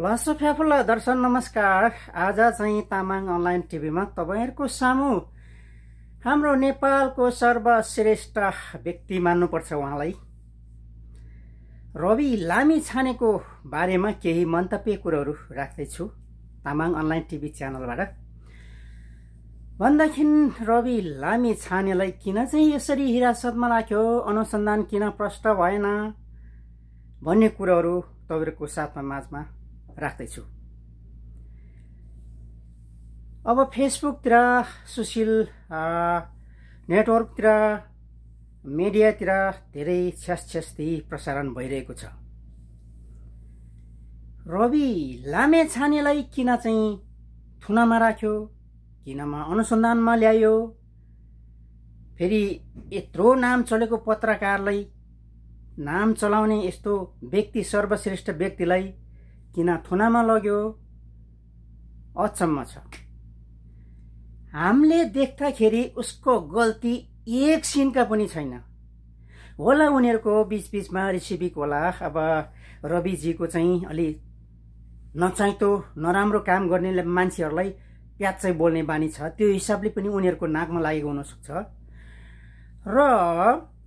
Loss फ्याफुल्ला दर्शन नमस्कार। आज चाहिँ तामाङ अनलाइन टिभीमा तपाईँहरूको सामु हाम्रो नेपालको सर्वश्रेष्ठ व्यक्ति मान्नुपर्छ उहाँलाई। रवि लामी छानेको बारेमा केही मन्तव्य कुरोहरू राख्दैछु तामाङ अनलाइन टिभी च्यानलबाट। भन्दाखेरि रवि लामी छानेलाई किन चाहिँ यसरी हिरासतमा राख्यो? अनुसन्धान किन प्रष्ट भएन? भन्ने कुरोहरू तपाईँहरूको साथमा माझमा राख्दैछु। अब फेसबुकतिर सोसियल नेटवर्कतिर मिडियातिर धेरै छ्यासछ्यास्ती प्रसारण भइरहेको छ। रवि लामे छानेलाई किन चाहिँ थुनामा राख्यो किनमा अनुसन्धानमा ल्यायो? फेरि यत्रो नाम चलेको पत्रकारलाई नाम चलाउने यस्तो व्यक्ति सर्वश्रेष्ठ व्यक्तिलाई किन थुनामा लग्यो? अचम्म छ। हामीले देख्दाखेरि उसको गल्ती एक सिनका पनि छैन। होला उनीहरूको बिचबिचमा रिसिभिक होला। अब रविजीको चाहिँ अलि नचाहिँदो नराम्रो काम गर्ने मान्छेहरूलाई प्याचै बोल्ने बानी छ। त्यो हिसाबले पनि उनीहरूको नाकमा लागेको हुनसक्छ। र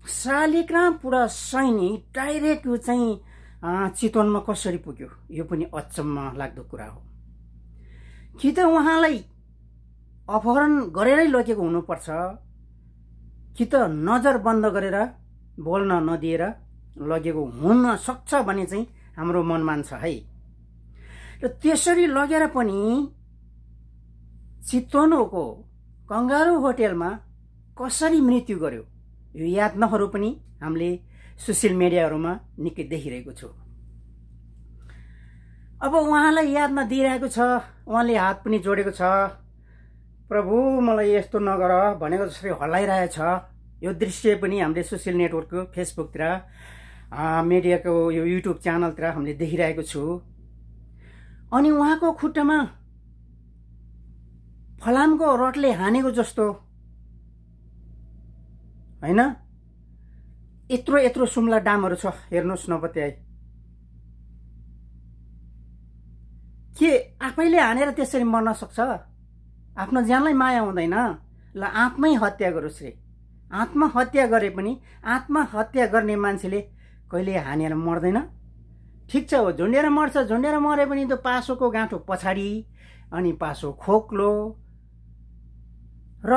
शालिग्राम पुरा सैनी डाइरेक्ट चाहिँ चितवनमा कसरी पुग्यो? यो पनि अचम्म लाग्दो कुरा हो। कि त उहाँलाई अपहरण गरेरै लगेको हुनुपर्छ? कि त नजर बन्द गरेर बोल्न नदिएर लगेको हुन सक्छ भन्ने चाहिँ हाम्रो मन मान्छ है? र त्यसरी लगेर पनि चितवनको कङ्गारू होटेलमा कसरी मृत्यु गर्यो? यो यातनाहरू पनि हामीले सोसियल मिडियाहरूमा निकै देखिरहेको छु। अब उहाँलाई यादमा दिइरहेको छ उहाँले हात पनि जोडेको छ। प्रभु मलाई यस्तो नगर भनेको जसरी हल्लाइरहेछ। यो दृश्य पनि हामीले सोसियल नेटवर्कको फेसबुकतिर मिडियाको यो युट्युब च्यानलतिर हामीले देखिरहेको छु। अनि उहाँको खुट्टामा फलामको रडले हानेको जस्तो। होइन? यत्रो यत्रो सुम्ला डामहरू छ। हेर्नुहोस् नपत्याइ के आफैले हानेर त्यसरी मर्न सक्छ? आफ्नो ज्यानलाई माया हुँदैन। ल आत्मै हत्या गरोस् रे आत्महत्या गरे पनि आत्महत्या गर्ने मान्छेले कहिले हानेर मर्दैन। ठिक छ हो झुन्डेर मर्छ झुन्डेर मरे पनि त्यो पासोको गाँठो पछाडि अनि पासो खोक्लो। र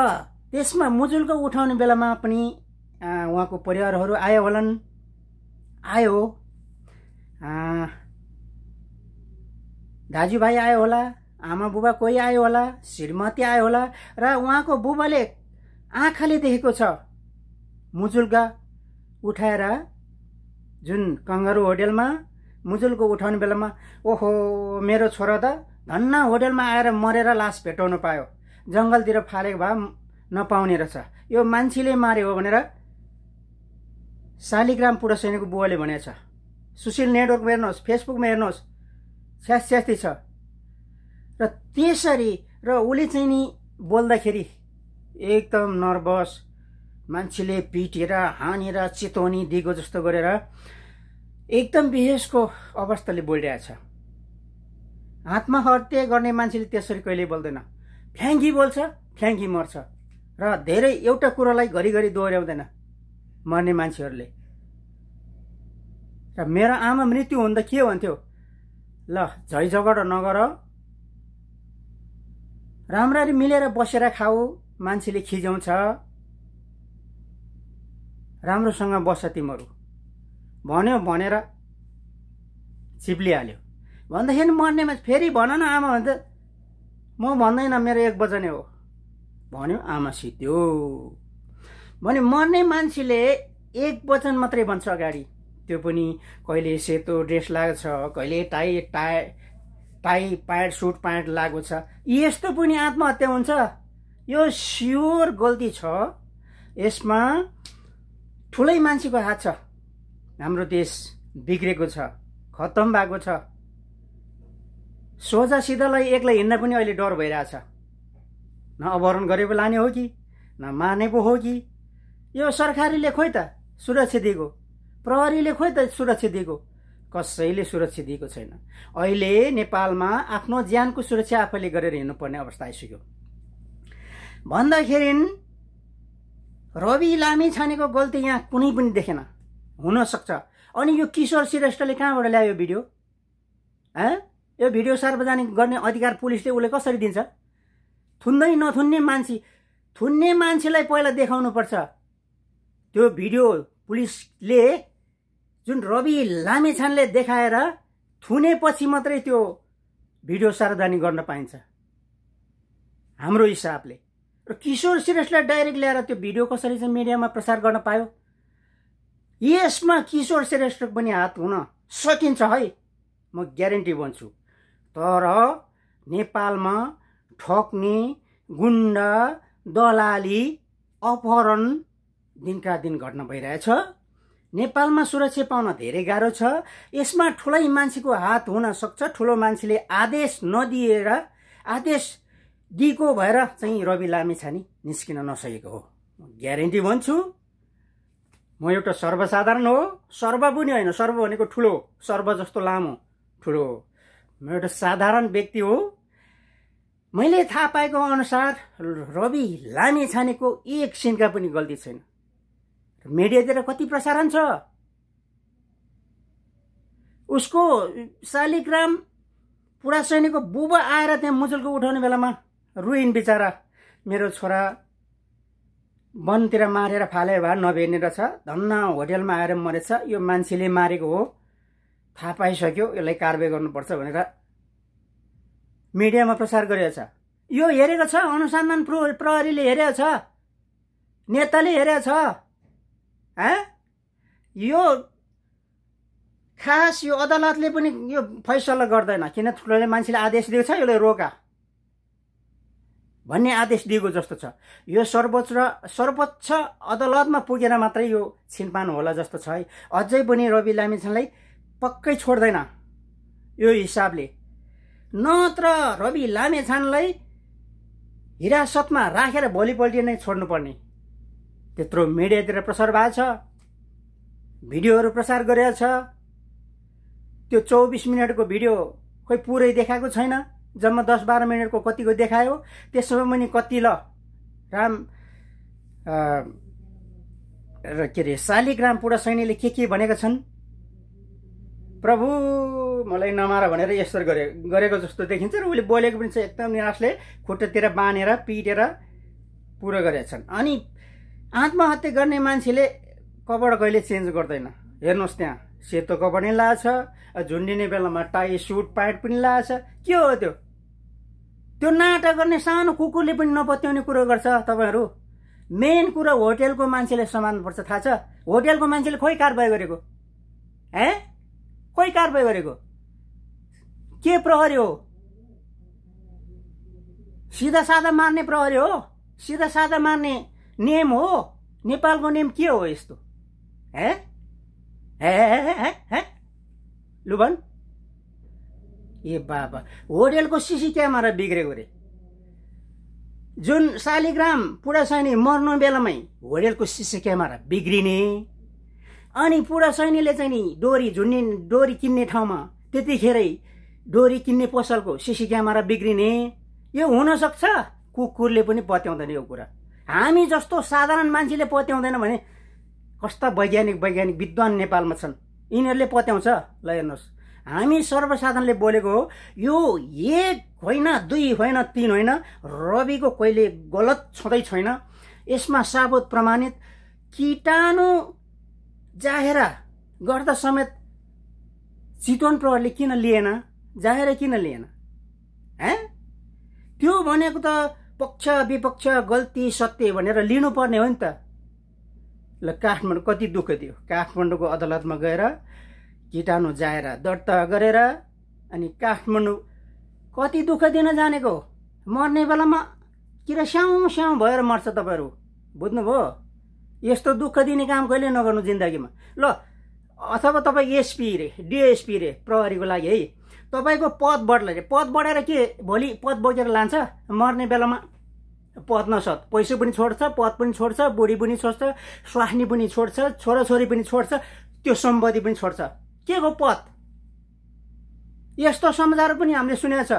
त्यसमा मुजुल्को उठाउने बेलामा पनि उहाँको परिवारहरू आयो होलान् आयो दाजुभाइ आयो होला आमा बुबा कोही आयो होला श्रीमती आयो होला र उहाँको बुबाले आँखाले देखेको छ मुजुल्का उठाएर जुन कङ्गारू होटेलमा मुजुलको उठाउने बेलामा ओहो मेरो छोरा त धन्न होटेलमा आएर मरेर लास भेटाउनु पायो जङ्गलतिर फालेको भए नपाउने रहेछ यो मान्छेले मार्यो हो भनेर शालिग्राम पुडसैनीको बुवाले भनेको छ सोसियल नेटवर्कमा हेर्नुहोस् फेसबुकमा हेर्नुहोस् स्यास स्यास्ती छ। र त्यसरी र उसले चाहिँ नि बोल्दाखेरि एकदम नर्भस मान्छेले पिटेर हानेर चेतवनी दिएको जस्तो गरेर एकदम विशेषको अवस्थाले बोलिरहेछ। आत्महत्या गर्ने मान्छेले त्यसरी कहिले बोल्दैन। फ्याङ्की बोल्छ फ्याङ्की मर्छ। र धेरै एउटा कुरोलाई घरिघरि दोहोऱ्याउँदैन। मर्ने मान्छेहरूले। र मेरो आमा मृत्यु हुँदा के भन्थ्यो ल झै झगडा नगर। राम्ररी मिलेर बसेर खाऊ मान्छेले खिजाउँछ। राम्रोसँग बस तिमीहरू। भन्यो भनेर चिप्लिहाल्यो भन्दाखेरि मर्ने मान्छे फेरि भन न आमा भन्छ म भन्दैन मेरो एक बजने हो। भन्यो आमा सित्यो भने मर्ने मान्छेले एक वचन मात्रै भन्छ अगाडि। त्यो पनि कहिले सेतो ड्रेस लागेको छ कहिले tie tie tie pant suit pant लागेको छ। यस्तो पनि आत्महत्या हुन्छ। यो स्योर गल्ती छ। यसमा ठुलै मान्छेको हात छ। हाम्रो देश बिग्रेको छ खत्तम भएको छ। सोझा सिधालाई एक्लै हिँड्न पनि अहिले डर भइरहेछ। न अपहरण गरेको लाने हो कि न मार्ने पो हो कि यो सरकारीले खोइ त सुरक्षा दिएको? प्रहरीले खोइ त सुरक्षा दिएको? कसैले सुरक्षा दिएको छैन। अहिले नेपालमा आफ्नो ज्यानको सुरक्षा आफैले गरेर हिँड्नुपर्ने अवस्था आइसक्यो। भन्दाखेरि रवि लामी छानेको गल्ती यहाँ कुनै पनि देखेन। हुनसक्छ अनि यो किशोर श्रेष्ठले कहाँबाट ल्यायो भिडियो? यो भिडियो सार्वजनिक गर्ने अधिकार पुलिसले उसले कसरी दिन्छ? थुन्दै नथुन्ने मान्छे थुन्ने मान्छेलाई पहिला देखाउनु पर्छ त्यो भिडियो पुलिसले जुन रवि लामेछानले देखाएर थुनेपछि मात्रै त्यो भिडियो सार्वजनिक गर्न पाइन्छ। हाम्रो हिसाबले। र किशोर श्रेष्ठलाई डाइरेक्ट ल्याएर त्यो भिडियो कसरी चाहिँ मिडियामा प्रसार गर्न पायो? यसमा किशोर श्रेष्ठ पनि हात हुन सकिन्छ है म ग्यारेन्टी भन्छु। तर नेपालमा ठग्ने गुन्डा दलाली अपहरण दिनका दिन घट्न भइरहेछ। नेपालमा सुरक्षा पाउन धेरै गाह्रो छ। यसमा ठुलै मान्छेको हात हुन सक्छ। ठुलो मान्छेले आदेश नदिएर आदेश दिएको भएर चाहिँ रवि लामे छानी निस्किन नसकेको हो। ग्यारेन्टी भन्छु। म एउटा सर्वसाधारण हो। सर्व पनि होइन सर्व भनेको ठुलो सर्व जस्तो लामो ठुलो म एउटा साधारण व्यक्ति हो। मैले थाहा पाएको अनुसार रवि लामे छानेको एक सिनका पनि गल्ती छैन। मिडियातिर कति प्रसारण छ? उसको शालिग्राम पुरा सैनिकको बुबा आएर त्यहाँ मुजुलको उठाउने बेलामा रुइन बिचरा मेरो छोरा वनतिर मारेर फाले भए नभेर्ने रहेछ। धन्न होटेलमा आएर मरेछ। यो मान्छेले मारेको हो। थाहा पाइसक्यो। यसलाई कारवाही गर्नुपर्छ भनेर मिडियामा प्रसार गरेको छ। यो हेरेको छ। अनुसन्धान प्रो प्रहरीले हेरेको छ। नेताले हेरेको छ। यो खास यो अदालतले पनि यो फैसला गर्दैन। किन ठुलो मान्छेले आदेश दिएको छ? यसले रोका। भन्ने आदेश दिएको जस्तो छ। यो सर्वोच्च सर्वोच्च अदालतमा पुगेर मात्रै यो छिनपान होला जस्तो छ है। अझै पनि रवि लामिछानलाई पक्कै छोड्दैन यो हिसाबले। नत्र रवि लामेछानलाई हिरासतमा राखेर भोलिपल्ट नै छोड्नुपर्ने। त्यत्रो मिडियातिर प्रसार भएको छ भिडियोहरू प्रसार गरेको छ। त्यो चौबिस मिनटको भिडियो खोइ पुरै देखाएको छैन। जम्मा दस बाह्र मिनटको कतिको देखायो। त्यसमा पनि कति ल। राम के अरे शालिग्राम पुरा सैन्यले के के भनेका छन्? प्रभु मलाई नमार भनेर यस्तो गरे गरेको जस्तो देखिन्छ र उसले बोलेको पनि छ। एकदम निराशले खुट्टातिर बाँधेर पिटेर पुरो गरेका छन्। अनि आत्महत्या गर्ने मान्छेले कपडा कहिले चेन्ज गर्दैन। हेर्नुहोस् त्यहाँ। सेतो कपडा नि लाएको छ झुन्डिने बेलामा टाई सुट प्यान्ट पनि लाएको छ के हो त्यो? त्यो नाटक गर्ने सानो कुकुरले पनि नपत्याउने कुरो गर्छ तपाईँहरू। मेन कुरो होटेलको मान्छेले पर्छ। थाहा छ? होटेलको मान्छेले खोइ कारवाही गरेको? ए खोइ कारवाही गरेको? के प्रहरी हो? सिधा सादा मार्ने प्रहरी हो? सिधा सादा मार्ने नेम हो नेपालको नेम के हो यस्तो हे लु भन् ए बाबा होटेलको सिसी क्यामेरा बिग्रेको रे जुन शालिग्राम पुरा सैनी मर्नु बेलामै होटेलको सिसी क्यामेरा बिग्रिने अनि पुरा सैनीले चाहिँ नि डोरी झुन्ने डोरी किन्ने ठाउँमा त्यतिखेरै डोरी किन्ने पसलको सिसी क्यामेरा बिग्रिने यो हुनसक्छ कुकुरले पनि पत्याउँदैन यो कुरा हामी जस्तो साधारण मान्छेले पत्याउँदैन भने कस्ता वैज्ञानिक वैज्ञानिक विद्वान नेपालमा छन्। यिनीहरूले पत्याउँछ। ल हेर्नुहोस्। हामी सर्वसाधारणले बोलेको हो यो एक होइन दुई होइन तिन होइन रविको कहिले गलत छँदै छैन। यसमा साबुत प्रमाणित किटाणु जाहेरा गर्दा समेत चितवन प्रहरले किन लिएन? जाहेर किन लिएन? हे त्यो भनेको त पक्ष विपक्ष गल्ती सत्य भनेर लिनुपर्ने हो नि त। ल काठमाडौँ कति दुःख दियो। काठमाडौँको अदालतमा गएर किटाणु जाएर दर्ता गरेर अनि काठमाडौँ कति दुःख दिन जानेको? मर्ने बेलामा किरा स्याउ स्याउ भएर मर्छ तपाईँहरू। बुझ्नुभयो? यस्तो दुःख दिने काम कहिले नगर्नु जिन्दगीमा। ल अथवा तपाईँ एसपी रे डिएसपी रे प्रहरीको लागि है। तपाईँको पद बढ्ला पद बढाएर के? भोलि पद बोकेर लान्छ? मर्ने बेलामा पद नसत पैसा पनि छोड्छ पद पनि छोड्छ बुढी पनि छोड्छ स्वास्नी पनि छोड्छ छोराछोरी पनि छोड्छ त्यो सम्पत्ति पनि छोड्छ। के को पद? यस्तो समाचार पनि हामीले सुनेको छ।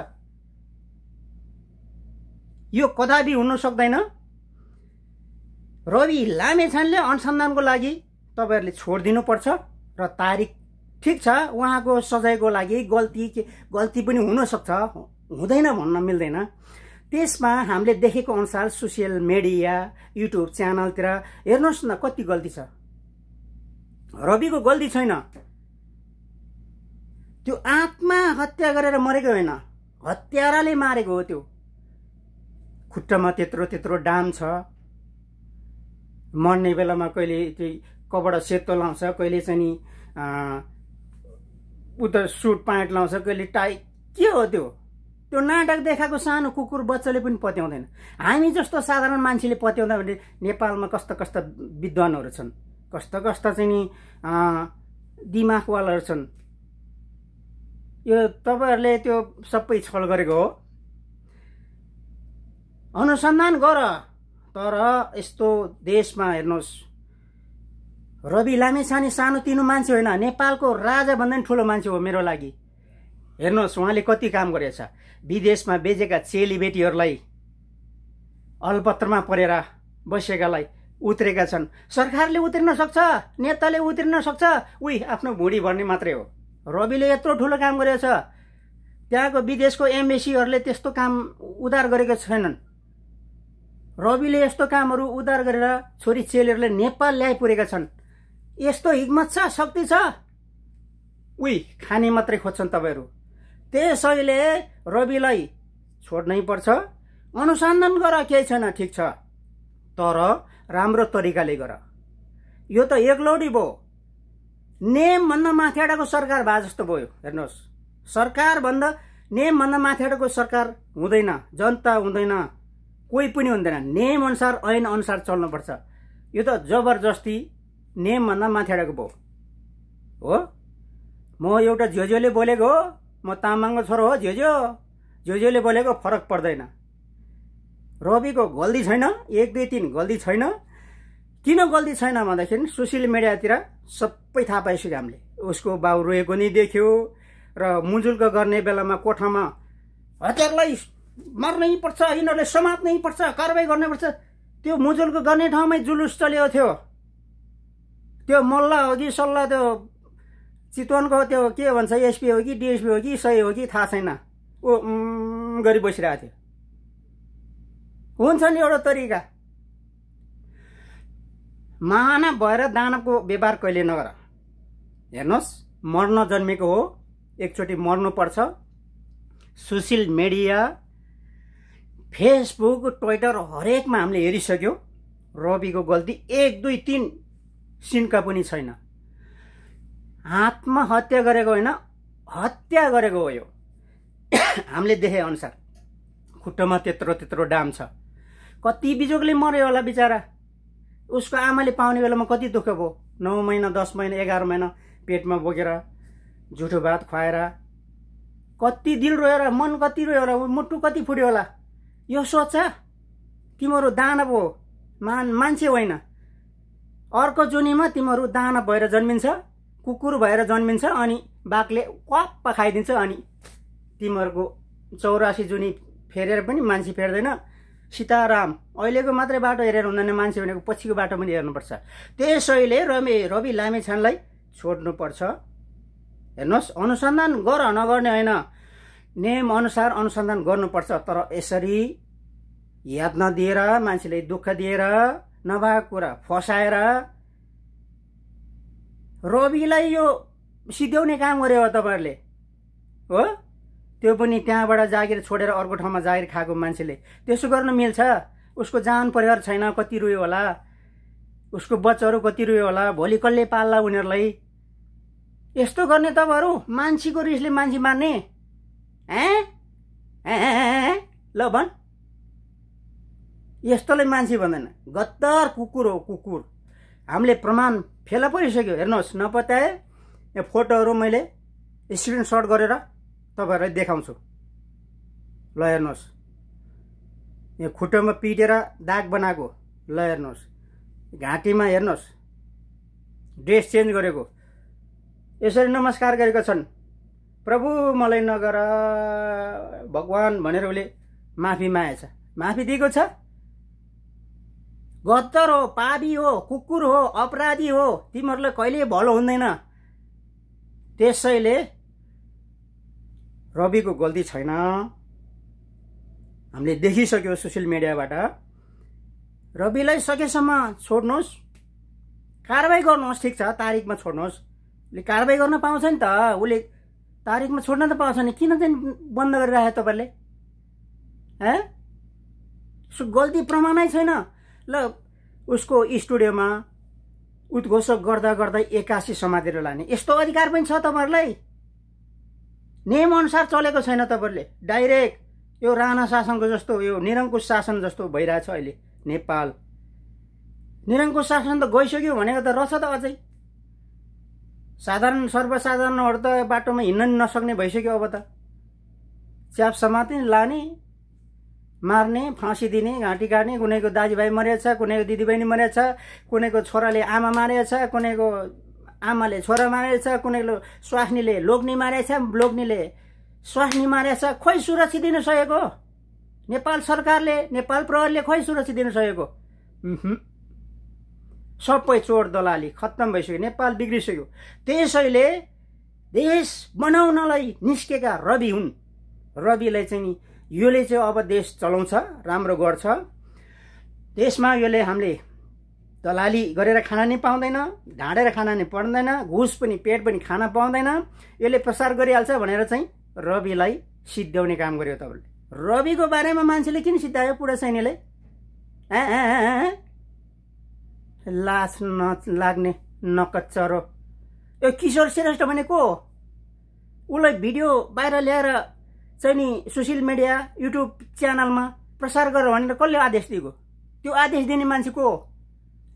यो कदापि हुन सक्दैन। रवि लामेछानले अनुसन्धानको लागि तपाईँहरूले छोडिदिनुपर्छ र तारिक ठिक छ उहाँको सजायको लागि गल्ती के गल्ती पनि हुनसक्छ हुँदैन भन्न मिल्दैन। त्यसमा हामीले देखेको अनुसार सोसियल मिडिया युट्युब च्यानलतिर हेर्नुहोस् न कति गल्ती छ। रविको गल्ती छैन। त्यो आत्महत्या गरेर मरेको होइन। हत्याराले मारेको हो त्यो। खुट्टामा त्यत्रो त्यत्रो डाम छ। मर्ने बेलामा कहिले त्यही कपडा सेतो लाउँछ कहिले चाहिँ उता सुट प्यान्ट लाउँछ कहिले टाई के हो त्यो? त्यो नाटक देखाएको सानो कुकुर बच्चाले पनि पत्याउँदैन। हामी जस्तो साधारण मान्छेले पत्याउँदा भने नेपालमा कस्ता कस्ता विद्वानहरू छन्? कस्ता कस्ता चाहिँ नि दिमागवालाहरू छन्? यो तपाईँहरूले त्यो सबै छल गरेको हो। अनुसन्धान गर। तर यस्तो देशमा हेर्नुहोस्। रवि लामेछाने सानो तिनो मान्छे होइन नेपालको राजा भन्दा पनि ठुलो मान्छे हो मेरो लागि। हेर्नुहोस् उहाँले कति काम गरेछ। विदेशमा बेचेका चेलीबेटीहरूलाई अलपत्रमा परेर बसेकालाई उत्रेका छन्। सरकारले उत्रिन सक्छ नेताले उत्रिन सक्छ उही आफ्नो भुँडी भर्ने मात्रै हो। रविले यत्रो ठुलो काम गरेको छ त्यहाँको विदेशको एमबेसीहरूले त्यस्तो काम उधार गरेको छैनन्। रविले यस्तो कामहरू उधार गरेर छोरी चेलीहरूले नेपाल ल्याइपुरेका छन्। यस्तो हिक्मत छ शक्ति छ? उही खाने मात्रै खोज्छन् तपाईँहरू। त्यसैले रविलाई छोड्नै पर्छ। अनुसन्धान गर केही छैन ठिक छ। तर राम्रो तरिकाले गर। यो त एकलौटी भयो नेमभन्दा माथिबाटको सरकार भए जस्तो भयो। हेर्नुहोस्। सरकारभन्दा नेमभन्दा माथिबाटको सरकार हुँदैन जनता हुँदैन कोही पनि हुँदैन। नेम अनुसार ऐन अनुसार चल्नुपर्छ। यो त जबरजस्ती नेमभन्दा माथिबाटको भयो हो? म एउटा झ्योझ्योले बोलेको हो। म तामाङको छोरो हो झ्योझ्यो झ्योझ्योले बोलेको फरक पर्दैन। रविको गल्ती छैन एक दुई तिन गल्ती छैन। किन गल्ती छैन भन्दाखेरि सोसियल मिडियातिर सबै थाहा पाइसक्यो हामीले। उसको बाउ रोएको नि देख्यो र मुजुल्क गर्ने बेलामा कोठामा हतियारलाई मार्नै पर्छ यिनीहरूले समात्नै पर्छ कारवाही गर्नुपर्छ त्यो मुजुल्को गर्ने ठाउँमै जुलुस चलेको थियो। त्यो मल्ला हो कि सल्लाह त्यो चितवनको त्यो के भन्छ एसपी हो कि डिएसपी हो कि सही हो कि थाहा छैन। ऊ गरी बसिरहेको थियो। हुन्छ नि एउटा तरिका। महाना भएर दानवको व्यवहार कहिले नगर। हेर्नुहोस् मर्न जन्मेको हो एकचोटि मर्नुपर्छ। सोसियल मिडिया फेसबुक ट्विटर हरेकमा हामीले हेरिसक्यो। रविको गल्ती एक दुई तिन सिनका पनि छैन। आत्महत्या गरेको होइन हत्या गरेको हो यो। हामीले देखे अनुसार खुट्टोमा त्यत्रो त्यत्रो डाम छ। कति बिजोगले मऱ्यो होला बिचरा? उसको आमाले पाउने बेलामा कति दुःख भयो? नौ महिना दस महिना एघार महिना पेटमा बोकेर झुठो भात खुवाएर कति दिल रोएर मन कति रोयो होला मुटु कति फुट्यो होला? यो सोच तिमीहरू दानव हो मान मान्छे होइन। अर्को जुनीमा तिमीहरू दानव भएर जन्मिन्छ कुकुर भएर जन्मिन्छ अनि बाघले क्वाप्प खाइदिन्छ अनि तिमीहरूको चौरासी जुनी फेरेर पनि मान्छे फेर्दैन। सीताराम अहिलेको मात्रै बाटो हेरेर हुँदैन मान्छे भनेको पछिको बाटो पनि हेर्नुपर्छ। त्यसैले रवि रवि लामेछानलाई छोड्नुपर्छ। हेर्नुहोस् अनुसन्धान गर नगर्ने होइन। नियम अनुसार अनुसन्धान गर्नुपर्छ तर यसरी याद नदिएर मान्छेले दुःख दिएर नभएको कुरा फसाएर रविलाई यो सिध्याउने काम गरे हो तपाईँहरूले। हो? त्यो पनि त्यहाँबाट जागिर छोडेर अर्को ठाउँमा जागिर खाएको मान्छेले। त्यसो गर्न मिल्छ। उसको जान परिवार छैन कति रुयो होला? उसको बच्चाहरू कति रुयो होला? भोलि कसले पाल्ला उनीहरूलाई? यस्तो गर्ने तपाईँहरू मान्छेको रिसले मान्छे मार्ने। ल भन्। यस्तोलाई मान्छे भन्दैन। गद्दार कुकुर हो कुकुर। हामीले प्रमाण फेला परिसक्यो। हेर्नुहोस् नपत्याए यो फोटोहरू मैले स्क्रिनसट गरेर तपाईँहरूलाई देखाउँछु। ल हेर्नुहोस्। यहाँ खुट्टोमा पिटेर दाग बनाएको। ल हेर्नुहोस्। घाँटीमा हेर्नुहोस्। ड्रेस चेन्ज गरेको। यसरी नमस्कार गरेका छन्। प्रभु मलाई नगर भगवान् भनेर उसले माफी मागेछ। माफी दिएको छ? गत्तर हो पापी हो कुकुर हो अपराधी हो तिमीहरूलाई कहिले भलो हुँदैन। त्यसैले रविको गल्ती छैन। हामीले देखिसक्यो सोसियल मिडियाबाट। रविलाई सकेसम्म छोड्नुहोस्। कारवाही गर्नुहोस् ठिक छ तारिकमा छोड्नुहोस्। उसले कारवाही गर्न पाउँछ नि त। उसले तारिकमा छोड्न त पाउँछ नि। किन चाहिँ बन्द गरिरहेको तपाईँले ए गल्ती प्रमाणै छैन। ल उसको स्टुडियोमा उद्घोषक गर्दा गर्दै एक्कासी समातेर लाने। यस्तो अधिकार पनि छ तपाईँहरूलाई? नियमअनुसार चलेको छैन तपाईँहरूले। डाइरेक्ट यो राणा शासनको जस्तो यो निरङ्कुश शासन जस्तो भइरहेछ अहिले नेपाल। निरङ्कुश शासन त गइसक्यो भनेको त रहेछ त अझै। साधारण सर्वसाधारणहरू त बाटोमा हिँड्न नसक्ने भइसक्यो अब त। च्याप समात्ने लाने मार्ने फाँसी दिने घाँटी काट्ने कुनैको दाजुभाइ मरेछ कुनैको दिदीबहिनी मरेछ कुनैको छोराले आमा मारेछ कुनैको आमाले छोरा मारेछ कुनैको स्वास्नीले लोग्नी मारेछ लोग्नीले स्वास्नी मारेछ खोइ सुरक्षित दिन सकेको? नेपाल सरकारले नेपाल प्रहरीले खोइ सुरक्षित दिन सकेको? सबै चोर दलाली खत्तम भइसक्यो नेपाल बिग्रिसक्यो। त्यसैले देश बनाउनलाई निस्केका रवि हुन्। रविलाई चाहिँ योले चाहिँ अब देश चलाउँछ राम्रो गर्छ। देशमा यसले हामीले दलाली गरेर खाना नि पाउँदैन ढाँडेर खाना नि पर्दैन घुस पनि पेट पनि खान पाउँदैन। यसले प्रसार गरिहाल्छ भनेर चाहिँ रविलाई सिद्ध्याउने काम गर्यो तपाईँले। रविको बारेमा मान्छेले किन सिद्धायो पुरा सैनीले लास न लाग्ने नकच्चरो। यो किशोर श्रेष्ठ भनेको? उसलाई भिडियो बाहिर ल्याएर चाहिँ नि सोसियल मिडिया युट्युब च्यानलमा प्रसार गर भनेर कसले आदेश दिएको? त्यो आदेश दिने मान्छे को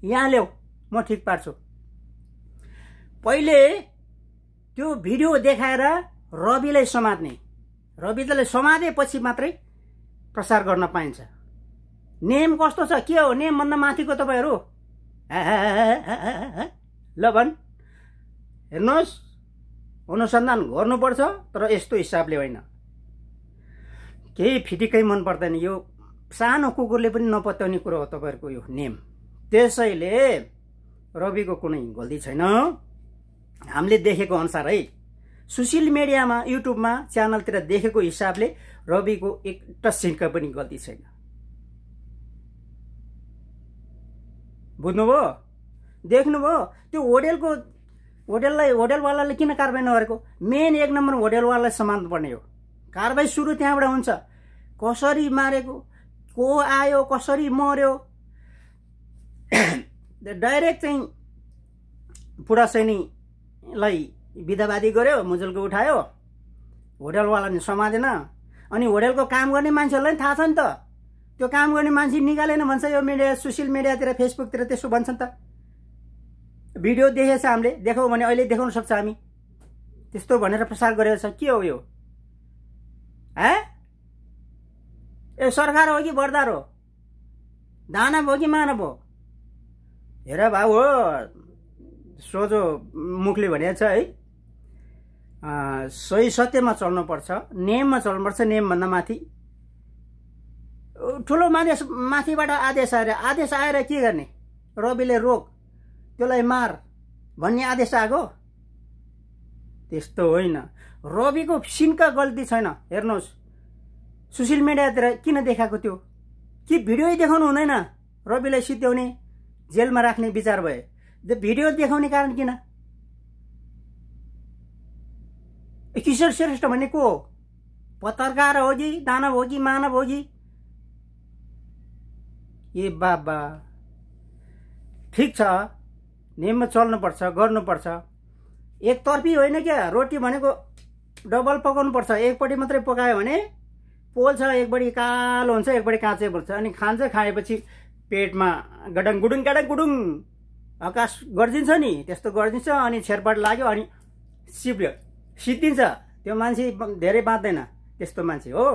यहाँ ल्याऊ म ठिक पार्छु। पहिले त्यो भिडियो देखाएर रविलाई समात्ने। रविलाई समातेपछि मात्रै प्रसार गर्न पाइन्छ। नेम कस्तो छ? के हो? नेमभन्दा माथिको तपाईँहरू? ल भन्। हेर्नुहोस्। अनुसन्धान गर्नुपर्छ तर यस्तो हिसाबले होइन। केही फिटिकै मन पर्दैन। यो सानो कुकुरले पनि नपत्याउने कुरो हो तपाईँहरूको यो नेम। त्यसैले रविको कुनै गल्ती छैन। हामीले देखेको अनुसार है सोसियल मिडियामा युट्युबमा च्यानलतिर देखेको हिसाबले रविको एक टसिनका पनि गल्ती छैन। बुझ्नुभयो? देख्नुभयो? त्यो होटेलको होटेललाई होटेलवालाले किन कारवाही नगरेको मेन एक नम्बर होटेलवालालाई समात्नु पर्ने हो। कारवाही सुरु त्यहाँबाट हुन्छ। कसरी मारेको को आयो कसरी मर्यो? डाइरेक्ट चाहिँ पुरा सैनीलाई विधावादी गऱ्यो मुजुलको उठायो। होटलवालाले समातेन। अनि होटलको काम गर्ने मान्छेहरूलाई थाहा छ नि त। त्यो काम गर्ने मान्छे निकालेन भन्छ यो मिडिया सोसियल मिडियातिर फेसबुकतिर त्यसो भन्छ नि त। भिडियो देखेछ हामीले देखाउँ भने अहिले देखाउन सक्छ हामी। त्यस्तो भनेर प्रसार गरेको छ। के हो यो? है ए सरकार हो कि बर्दार हो दानव हो कि मानव हो हेर भाउ हो सोझो मुखले भनेको छ है सही सत्यमा चल्नुपर्छ नेममा चल्नुपर्छ नेमभन्दा माथि ठुलो मादेश माथिबाट आदेश आएर आदेश आएर के गर्ने रविले रोक त्यसलाई मार भन्ने आदेश आएको त्यस्तो होइन रविको सिनका गल्ती छैन हेर्नुहोस्। सोसियल मिडियातिर किन देखाएको त्यो? कि भिडियो देखाउनु हुँदैन? रविलाई सिद्ध्याउने जेलमा राख्ने विचार भए। भिडियो देखाउने कारण किन? किशोर श्रेष्ठ भन्ने को हो? पत्रकार हो कि दानव हो कि मानव हो कि? ए बाबा। ठिक छ। नेममा चल्नुपर्छ गर्नुपर्छ। एकतर्फी होइन क्या? रोटी भनेको डबल पकाउनुपर्छ एकपट्टि मात्रै पकायो भने पोल्छ एकपट्टि कालो हुन्छ एकपट्टि काँचै बोल्छ अनि खान्छ खाएपछि पेटमा गडङ गुडुङ गडङ गुडुङ। आकाश गरिदिन्छ नि त्यस्तो गरिदिन्छ अनि छेरपाट लाग्यो अनि सिप्यो। सिद्धिन्छ त्यो मान्छे धेरै बाँच्दैन त्यस्तो मान्छे हो।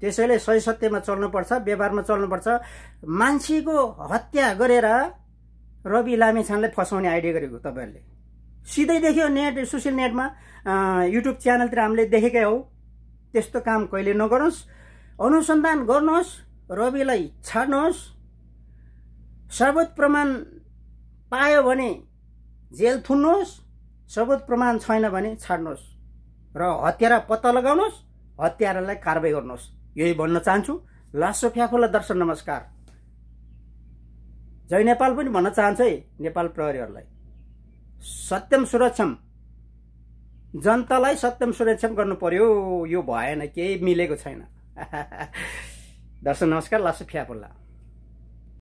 त्यसैले सही सत्यमा चल्नुपर्छ व्यवहारमा चल्नुपर्छ। मान्छेको हत्या गरेर रवि लामेछानलाई फसाउने आइडिया गरेको तपाईँहरूले। सिधै देख्यो नेट सोसियल नेटमा युट्युब च्यानलतिर हामीले देखेकै हौ। त्यस्तो काम कहिले नगर्नुहोस् अनुसन्धान गर्नुहोस् रविलाई छाड्नुहोस्। सबुत प्रमाण पायो भने जेल थुन्नुहोस्। सबुत प्रमाण छैन भने छाड्नुहोस्। र हत्यारा पत्ता लगाउनुहोस् हत्यारालाई कारवाही गर्नुहोस्। यही भन्न चाहन्छु। लासो फ्याफुला दर्शन नमस्कार। जय नेपाल पनि भन्न चाहन्छु है नेपाल प्रहरीहरूलाई। सत्यम सुरक्षम। जनतालाई सत्यम सुरक्षम गर्नु पर्यो यो भएन केही मिलेको छैन। दर्शन नमस्कार लासो फ्याफुल्ला